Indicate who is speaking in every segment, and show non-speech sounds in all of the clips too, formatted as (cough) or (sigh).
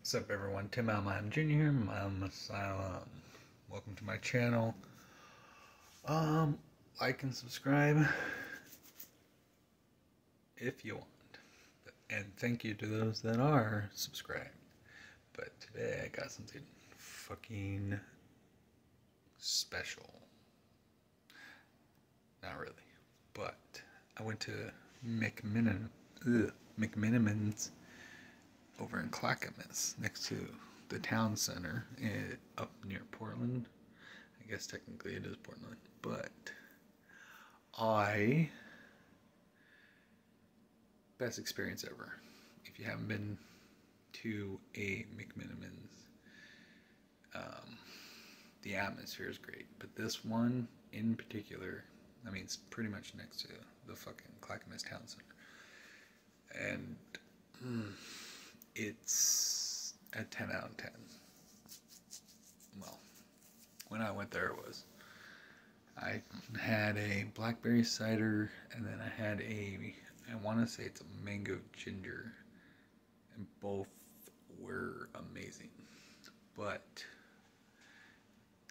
Speaker 1: What's up, everyone? Tim Alman Jr. here, Mild Asylum. Welcome to my channel. Um, like and subscribe if you want. And thank you to those that are subscribed. But today I got something fucking special. Not really. But I went to McMenamin, ugh, McMenamin's over in Clackamas, next to the town center in, up near Portland. I guess technically it is Portland, but I best experience ever. If you haven't been to a McMenamin's, um, the atmosphere is great, but this one in particular, I mean, it's pretty much next to the fucking Clackamas Town Center, and. Mm, it's a 10 out of 10. Well, when I went there, it was. I had a blackberry cider, and then I had a, I want to say it's a mango ginger, and both were amazing. But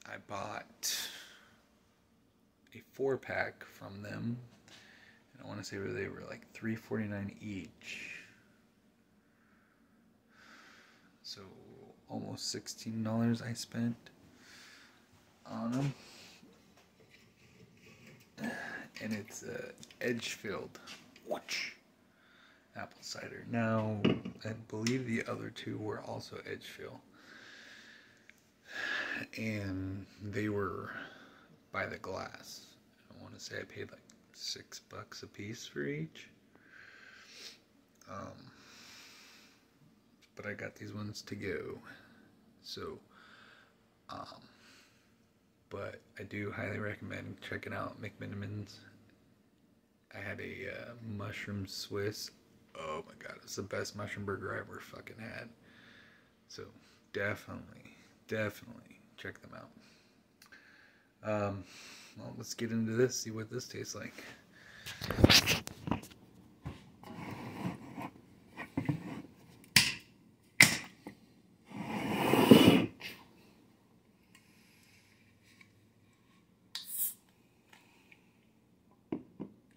Speaker 1: I bought a four pack from them, and I want to say they were like three forty nine each So almost $16 I spent on them. And it's uh, Edgefield apple cider. Now, I believe the other two were also Edgefield. And they were by the glass. I want to say I paid like six bucks a piece for each. Um, but I got these ones to go. So, um, but I do highly recommend checking out McMenamin's. I had a uh, mushroom Swiss. Oh my god, it's the best mushroom burger I ever fucking had. So definitely, definitely check them out. Um, well, let's get into this, see what this tastes like.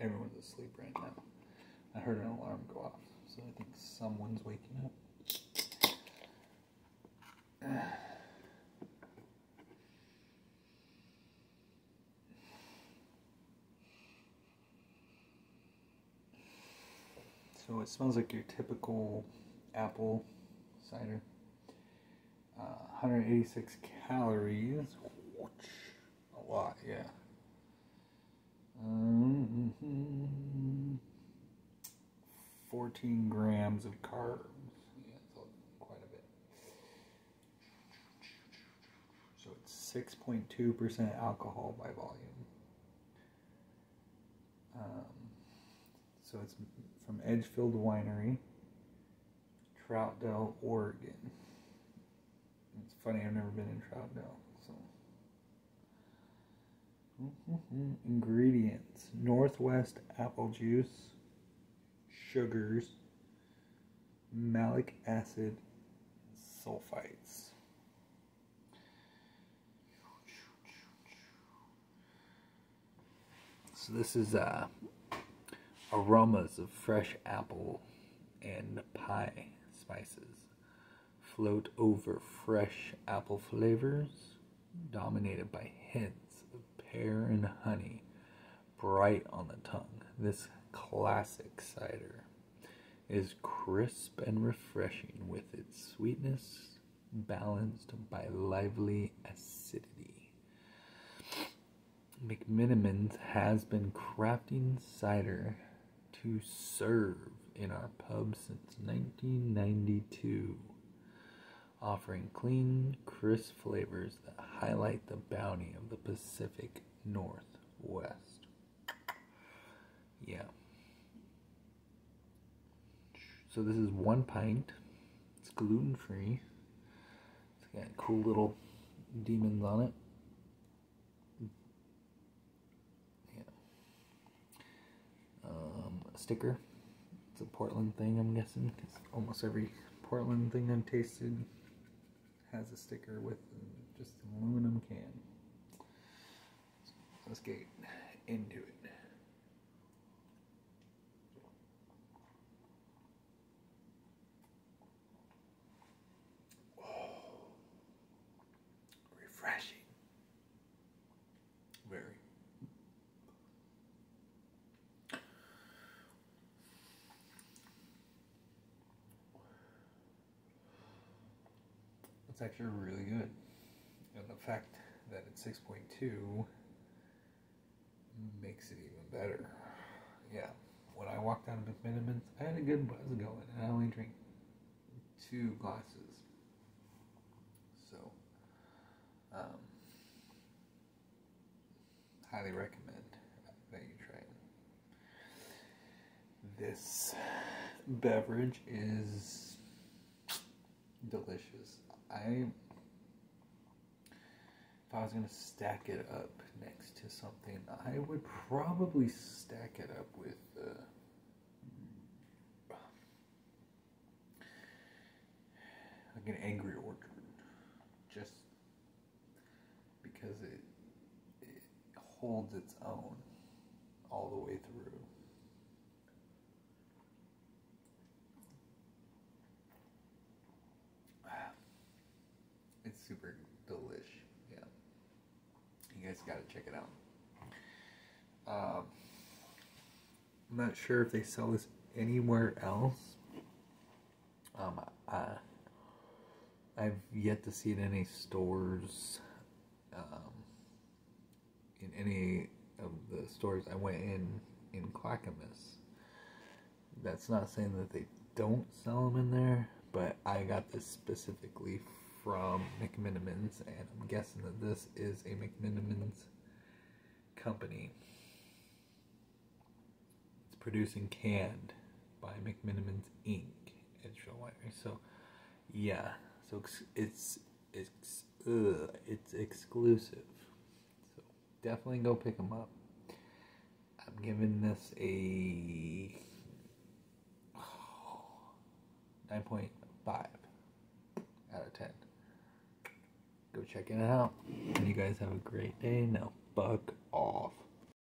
Speaker 1: Everyone's asleep right now. I heard an alarm go off, so I think someone's waking up. (sighs) So it smells like your typical apple cider. Uh, 186 calories. A lot, yeah. Mm-hmm. 14 grams of carbs. Yeah, it's quite a bit. So it's 6.2% alcohol by volume. Um, so it's from Edgefield Winery, Troutdale, Oregon. It's funny, I've never been in Troutdale. (laughs) Ingredients. Northwest apple juice, sugars, malic acid, sulfites. So this is uh, aromas of fresh apple and pie spices. Float over fresh apple flavors dominated by hints pear and honey, bright on the tongue. This classic cider is crisp and refreshing with its sweetness balanced by lively acidity. McMenamin's has been crafting cider to serve in our pub since 1992 offering clean, crisp flavors that highlight the bounty of the Pacific Northwest. Yeah. So this is one pint. It's gluten free. It's got cool little demons on it. Yeah. Um, a sticker. It's a Portland thing, I'm guessing, because almost every Portland thing I've tasted has a sticker with just an aluminum can. So let's get into it. refreshing. Very. Actually really good. And the fact that it's 6.2 makes it even better. Yeah. When I walked out of McMenamins, I had a good buzz going, and I only drank two glasses. So, um, highly recommend that you try it. This beverage is delicious. I if I was gonna stack it up next to something, I would probably stack it up with uh, like an Angry Orchard, just because it it holds its own all the way through. It's super delish. Yeah. You guys got to check it out. Um, I'm not sure if they sell this anywhere else. Um, I, I've yet to see it in any stores. Um, in any of the stores I went in in Clackamas. That's not saying that they don't sell them in there, but I got this specifically from McMenamins, and I'm guessing that this is a McMenamins company. It's producing canned by McMenamins Inc. Edgefield Winery. So, yeah, so it's it's it's uh, it's exclusive. So definitely go pick them up. I'm giving this a (sighs) 9.5 out of 10. Go check it out. And you guys have a great day. Now, fuck off.